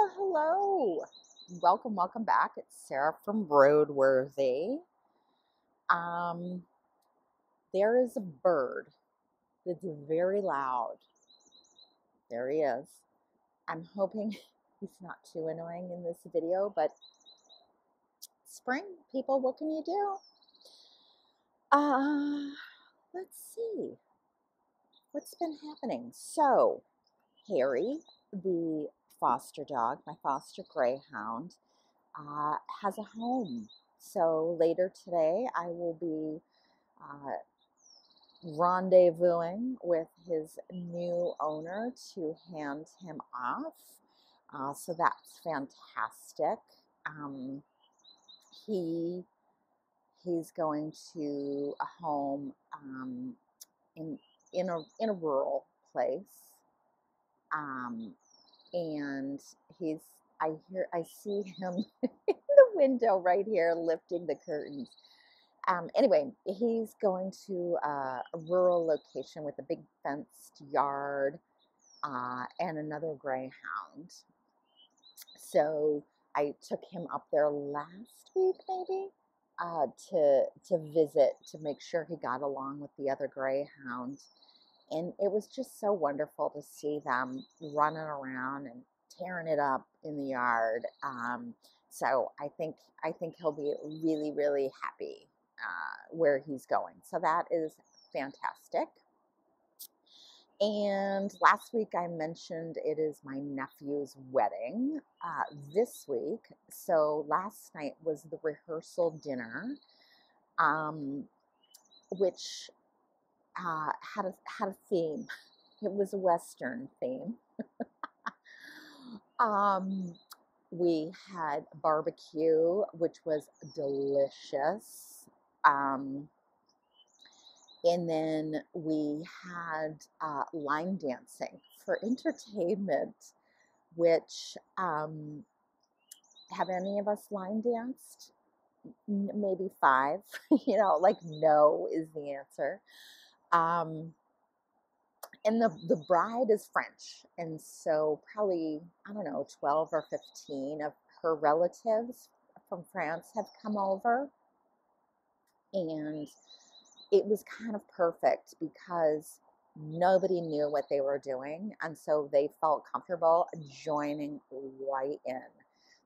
well, hello. Welcome, welcome back. It's Sarah from Roadworthy. Um, there is a bird that's very loud. There he is. I'm hoping he's not too annoying in this video, but spring, people, what can you do? Uh, let's see. What's been happening? So, Harry, the foster dog, my foster greyhound, uh, has a home. So later today, I will be uh, rendezvousing with his new owner to hand him off. Uh, so that's fantastic. Um, he he's going to a home um, in in a in a rural place. Um, and he's I hear I see him in the window right here lifting the curtains. Um, anyway, he's going to uh, a rural location with a big fenced yard uh, and another greyhound. So I took him up there last week, maybe, uh, to to visit to make sure he got along with the other greyhound and it was just so wonderful to see them running around and tearing it up in the yard. Um, so I think I think he'll be really really happy uh, where he's going. So that is fantastic. And last week I mentioned it is my nephew's wedding uh, this week. So last night was the rehearsal dinner, um, which uh, had a had a theme. It was a western theme. um, we had barbecue, which was delicious. Um, and then we had uh, line dancing for entertainment, which um, have any of us line danced? Maybe five. you know, like no is the answer. Um, and the the bride is French, and so probably I don't know twelve or fifteen of her relatives from France have come over, and it was kind of perfect because nobody knew what they were doing, and so they felt comfortable joining right in.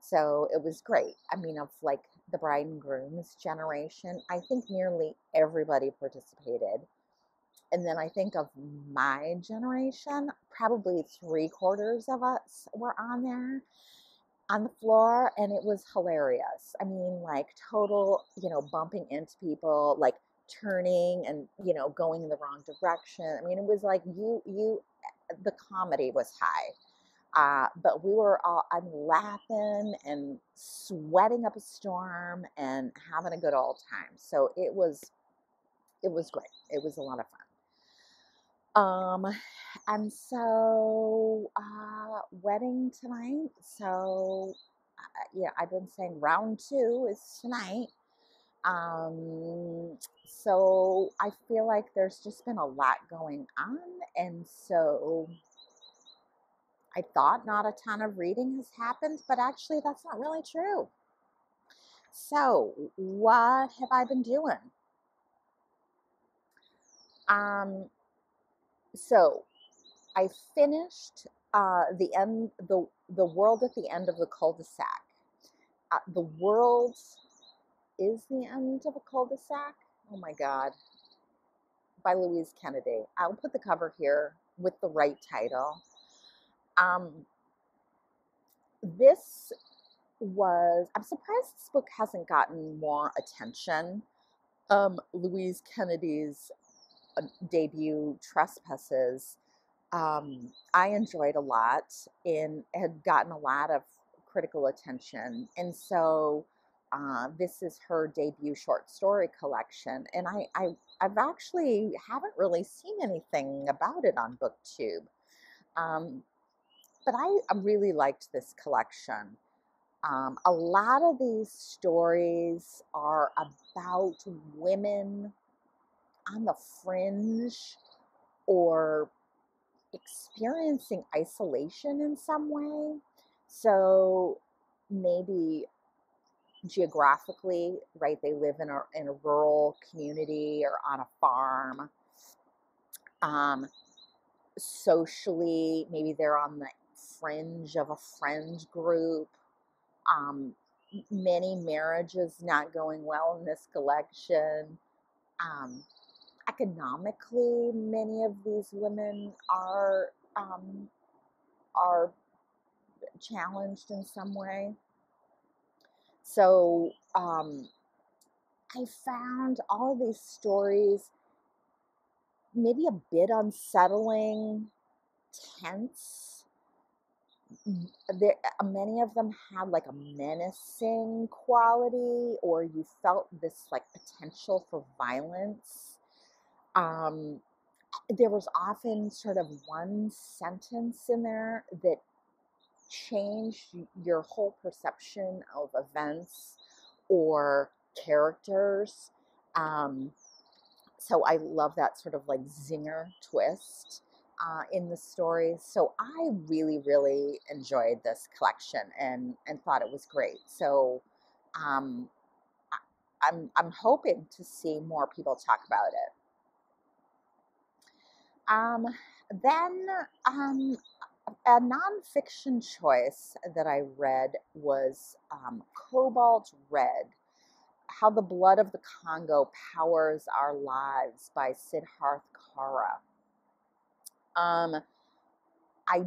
So it was great. I mean, of like the bride and groom's generation, I think nearly everybody participated and then I think of my generation, probably three quarters of us were on there on the floor, and it was hilarious. I mean, like total, you know, bumping into people, like turning and, you know, going in the wrong direction. I mean, it was like you, you, the comedy was high. Uh, but we were all, I'm laughing and sweating up a storm and having a good old time. So it was, it was great. It was a lot of fun. Um, and so, uh, wedding tonight. So, uh, yeah, I've been saying round two is tonight. Um, so I feel like there's just been a lot going on. And so I thought not a ton of reading has happened, but actually that's not really true. So, what have I been doing? Um, so I finished uh, the end the the world at the end of the cul-de-sac. Uh, the world is the end of a cul-de-sac. Oh my God, by Louise Kennedy. I'll put the cover here with the right title. Um, this was I'm surprised this book hasn't gotten more attention. Um, Louise Kennedy's debut Trespasses, um, I enjoyed a lot and had gotten a lot of critical attention. And so uh, this is her debut short story collection. And I, I, I've actually haven't really seen anything about it on BookTube. Um, but I, I really liked this collection. Um, a lot of these stories are about women on the fringe or experiencing isolation in some way. So maybe geographically, right? They live in a in a rural community or on a farm. Um, socially, maybe they're on the fringe of a friend group. Um, many marriages not going well in this collection. Um, economically, many of these women are um, are challenged in some way. So um, I found all of these stories maybe a bit unsettling, tense. There, uh, many of them had like a menacing quality, or you felt this like potential for violence. Um, there was often sort of one sentence in there that changed your whole perception of events or characters. Um, so I love that sort of like zinger twist uh, in the stories. So I really, really enjoyed this collection and and thought it was great. So um, I, I'm I'm hoping to see more people talk about it. Um, then um, a nonfiction choice that I read was um, Cobalt Red How the Blood of the Congo Powers Our Lives by Siddharth Kara. Um, I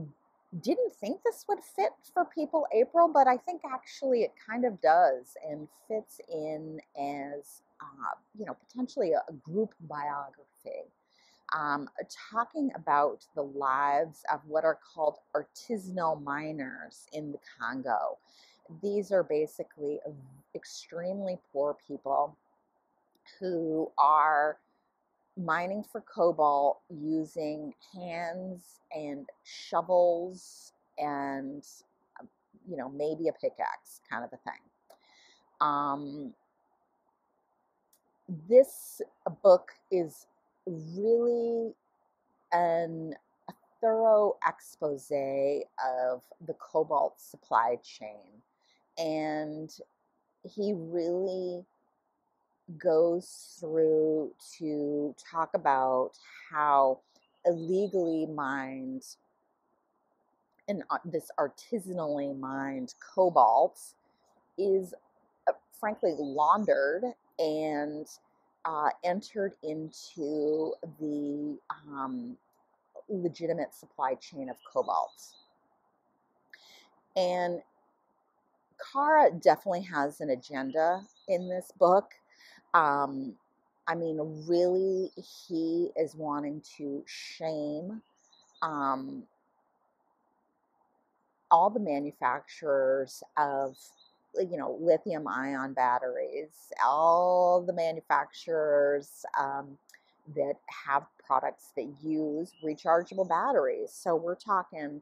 didn't think this would fit for people April, but I think actually it kind of does and fits in as, uh, you know, potentially a, a group biography um, talking about the lives of what are called artisanal miners in the Congo. These are basically extremely poor people who are mining for cobalt using hands and shovels and um, you know maybe a pickaxe kind of a thing um, this book is really an, a thorough expose of the cobalt supply chain. And he really goes through to talk about how illegally mined and this artisanally mined cobalt is uh, frankly laundered and uh, entered into the um, legitimate supply chain of cobalt. And Kara definitely has an agenda in this book. Um, I mean, really, he is wanting to shame um, all the manufacturers of you know, lithium ion batteries, all the manufacturers um, that have products that use rechargeable batteries. So we're talking,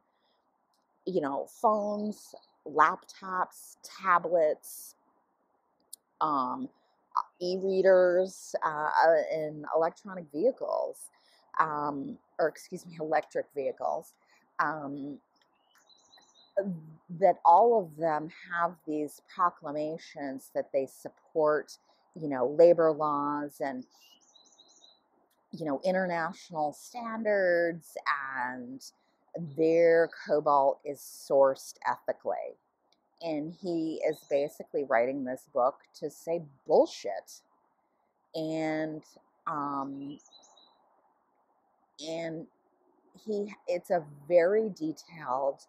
you know, phones, laptops, tablets, um, e-readers, uh, and electronic vehicles, um, or excuse me, electric vehicles. Um, that all of them have these proclamations that they support, you know, labor laws and you know international standards and their cobalt is sourced ethically. And he is basically writing this book to say bullshit. And um and he it's a very detailed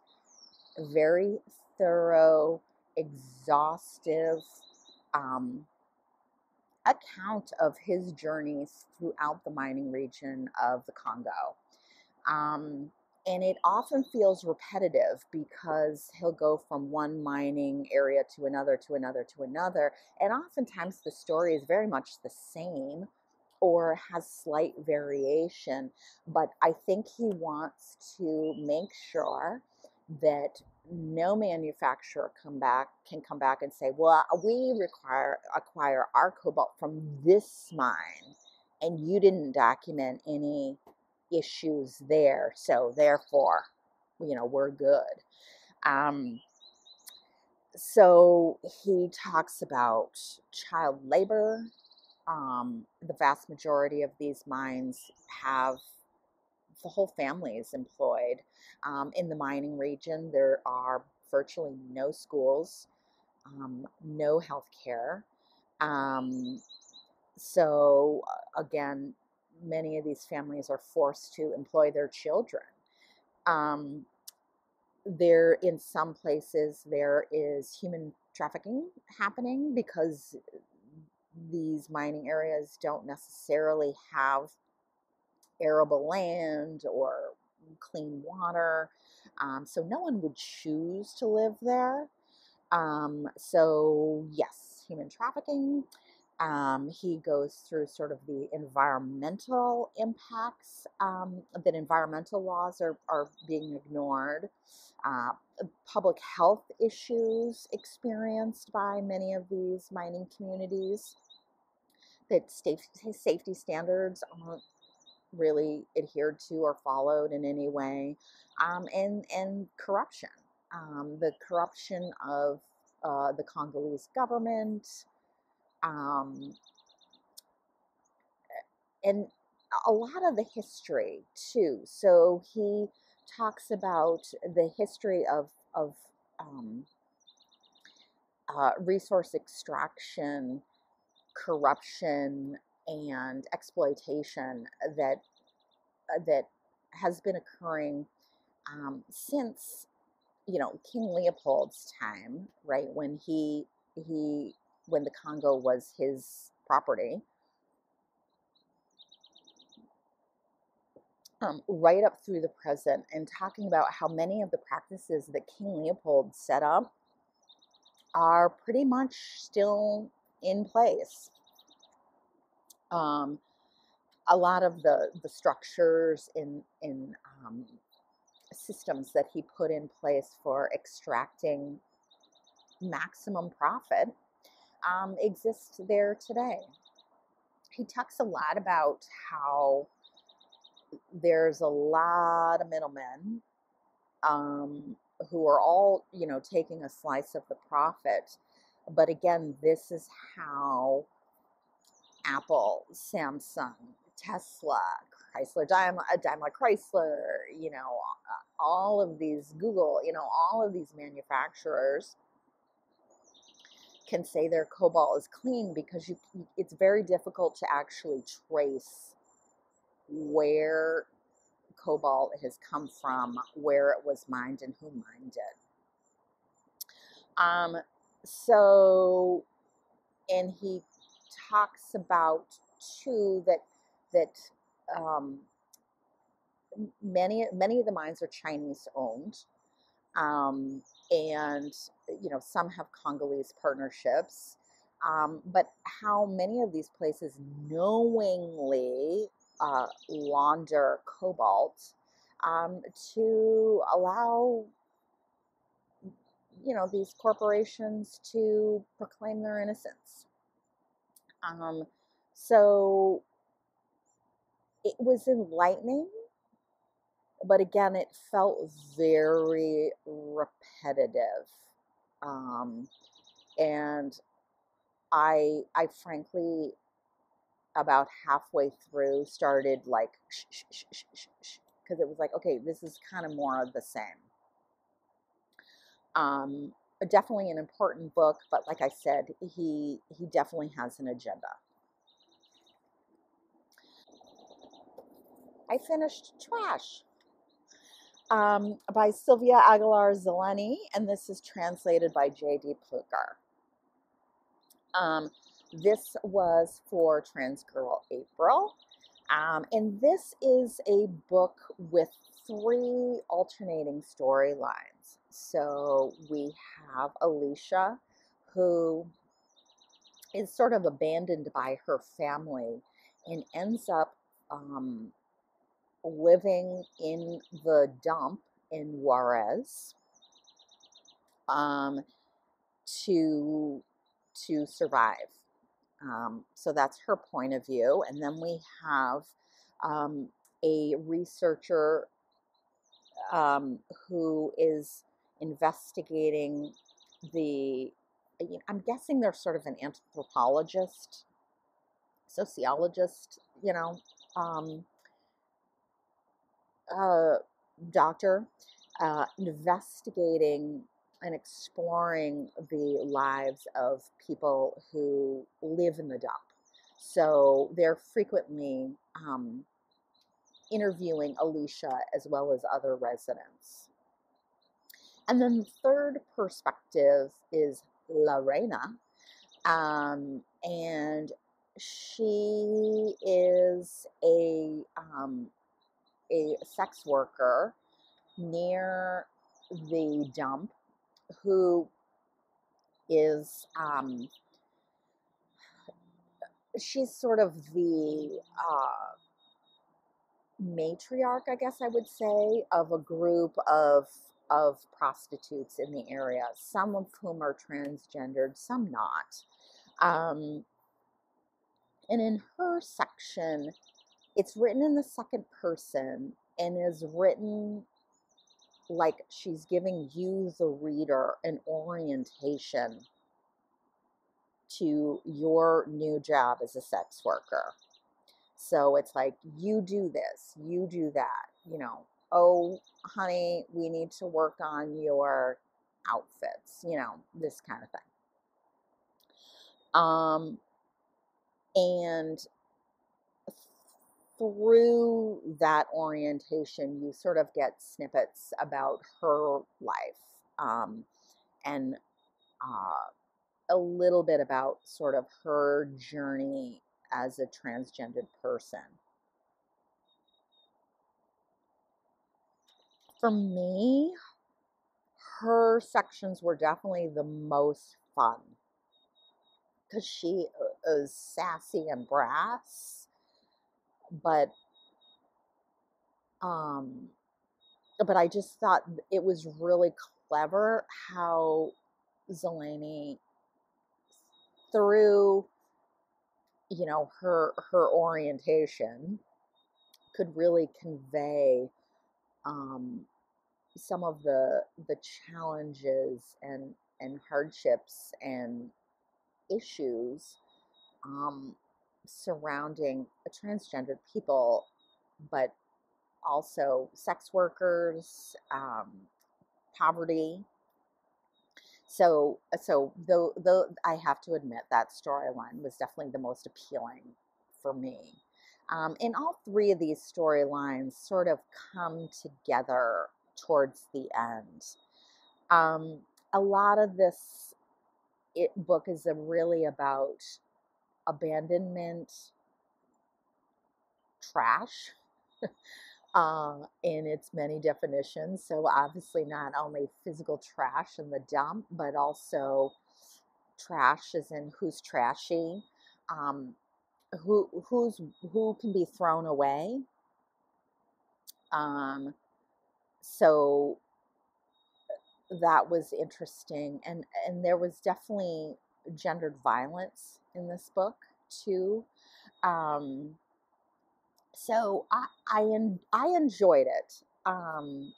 very thorough, exhaustive um, account of his journeys throughout the mining region of the Congo. Um, and it often feels repetitive because he'll go from one mining area to another to another to another and oftentimes the story is very much the same or has slight variation but i think he wants to make sure that no manufacturer come back can come back and say, well, we require acquire our cobalt from this mine, and you didn't document any issues there, so therefore, you know, we're good. Um, so he talks about child labor. Um, the vast majority of these mines have the whole family is employed. Um, in the mining region, there are virtually no schools, um, no health care. Um, so, uh, again, many of these families are forced to employ their children. Um, there, in some places, there is human trafficking happening because these mining areas don't necessarily have arable land or clean water. Um, so no one would choose to live there. Um, so, yes, human trafficking. Um, he goes through sort of the environmental impacts um, that environmental laws are, are being ignored, uh, public health issues experienced by many of these mining communities, that safety standards aren't really adhered to or followed in any way, um, and and corruption, um, the corruption of uh, the Congolese government, um, and a lot of the history too. So he talks about the history of of um, uh, resource extraction, corruption, and exploitation that uh, that has been occurring um, since you know King Leopold's time, right when he he when the Congo was his property. Um, right up through the present, and talking about how many of the practices that King Leopold set up are pretty much still in place. Um, a lot of the the structures in in um, systems that he put in place for extracting maximum profit um, exist there today. He talks a lot about how there's a lot of middlemen um, who are all, you know, taking a slice of the profit. But again, this is how Apple, Samsung, Tesla, Chrysler, Daimler, uh, Daimler Chrysler, you know, all of these, Google, you know, all of these manufacturers can say their cobalt is clean because you, it's very difficult to actually trace where cobalt has come from, where it was mined, and who mined it. Um, so, and he talks about too that that um, many many of the mines are Chinese owned, um, and you know some have Congolese partnerships. Um, but how many of these places knowingly uh, launder cobalt um, to allow you know these corporations to proclaim their innocence. Um, so it was enlightening, but again, it felt very repetitive. Um, and I, I frankly, about halfway through, started like, because it was like, okay, this is kind of more of the same. Um, definitely an important book, but like I said, he he definitely has an agenda. I finished Trash um, by Sylvia Aguilar Zeleny, and this is translated by J.D. Pluecker. Um, this was for Trans Girl April, um, and this is a book with three alternating storylines. So we have Alicia, who is sort of abandoned by her family and ends up um, living in the dump in Juarez um, to to survive. Um, so that's her point of view, and then we have um, a researcher um, who is investigating the I'm guessing they're sort of an anthropologist, sociologist, you know, um, uh, doctor, uh, investigating and exploring the lives of people who live in the dump. So they're frequently um, interviewing Alicia as well as other residents. And then the third perspective is Lorena. Um, and she is a um, a sex worker near the dump who is um, she's sort of the uh, matriarch, I guess I would say, of a group of of prostitutes in the area, some of whom are transgendered, some not. Um, and in her section, it's written in the second person and is written like she's giving you, the reader, an orientation to your new job as a sex worker. So it's like, you do this, you do that, you know, oh, honey, we need to work on your outfits, you know, this kind of thing. Um, and through that orientation, you sort of get snippets about her life um, and uh, a little bit about sort of her journey as a transgendered person. For me, her sections were definitely the most fun. Because she uh, is sassy and brass, but um, but I just thought it was really clever how Zeleny through you know her her orientation could really convey um, some of the the challenges and and hardships and issues um, surrounding transgendered people, but also sex workers, um, poverty. So, so though, though I have to admit that storyline was definitely the most appealing for me. Um, and all three of these storylines sort of come together towards the end. Um, a lot of this it, book is really about abandonment, trash. uh, in its many definitions. So, obviously, not only physical trash in the dump, but also trash as in who's trashy, um, who who's who can be thrown away. Um, so that was interesting, and and there was definitely gendered violence in this book too. Um, so I I, en- I enjoyed it. Um,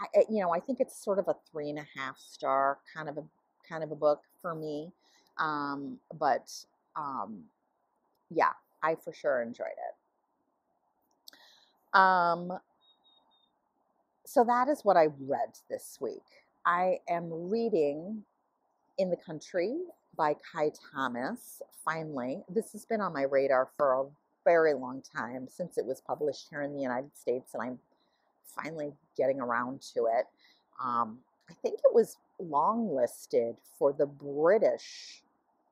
I, you know, I think it's sort of a three and a half star kind of a kind of a book for me. Um, but um, yeah, I for sure enjoyed it. Um, so that is what I read this week. I am reading In the Country by Kai Thomas, finally. This has been on my radar for a very long time since it was published here in the United States, and I'm finally getting around to it. Um, I think it was long listed for the British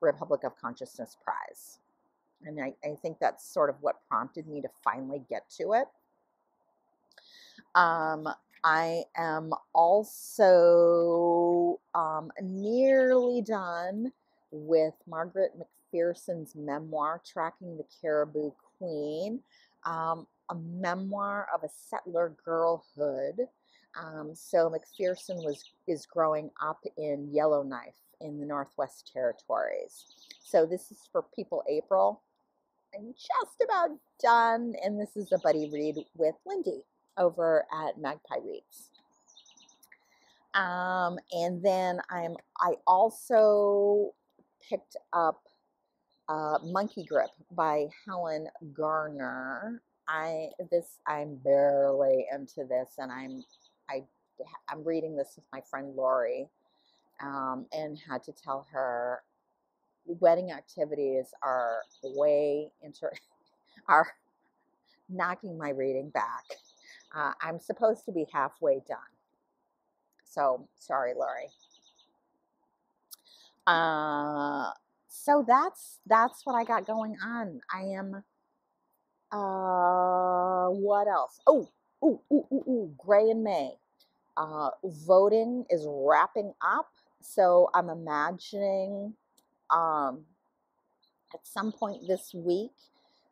Republic of Consciousness Prize. And I, I think that's sort of what prompted me to finally get to it. Um, I am also um, nearly done with Margaret Macpherson's memoir, Tracking the Caribou Queen, um, a memoir of a settler girlhood. Um, so McPherson was is growing up in Yellowknife in the Northwest Territories. So this is for People April. I'm just about done, and this is a buddy read with Lindy over at Magpie Reads. Um, and then I'm I also picked up uh, Monkey Grip by Helen Garner. I this I'm barely into this, and I'm I I'm reading this with my friend Lori, um, and had to tell her wedding activities are way into are knocking my reading back. Uh, I'm supposed to be halfway done. So sorry, Lori. Uh, so that's that's what I got going on. I am. Uh, what else? Oh, ooh, ooh, ooh, ooh, Graywolf May. Uh, voting is wrapping up, so I'm imagining um, at some point this week,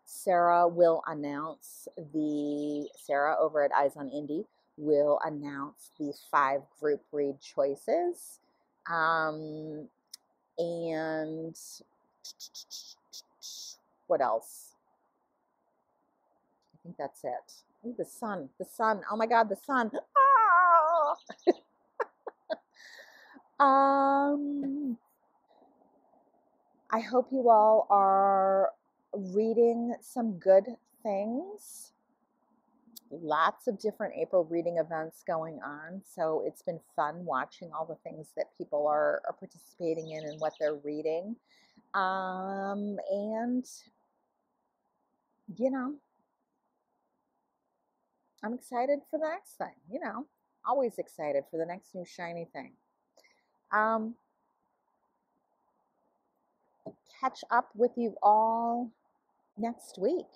Sarah will announce the Sarah over at Eyes on Indie will announce the five group read choices. Um, and what else? I think that's it. Ooh, the sun, the sun. Oh my God, the sun. Ah! um, I hope you all are reading some good things. Lots of different April reading events going on. So it's been fun watching all the things that people are, are participating in and what they're reading. Um, and, you know, I'm excited for the next thing, you know, always excited for the next new shiny thing. Um, catch up with you all next week.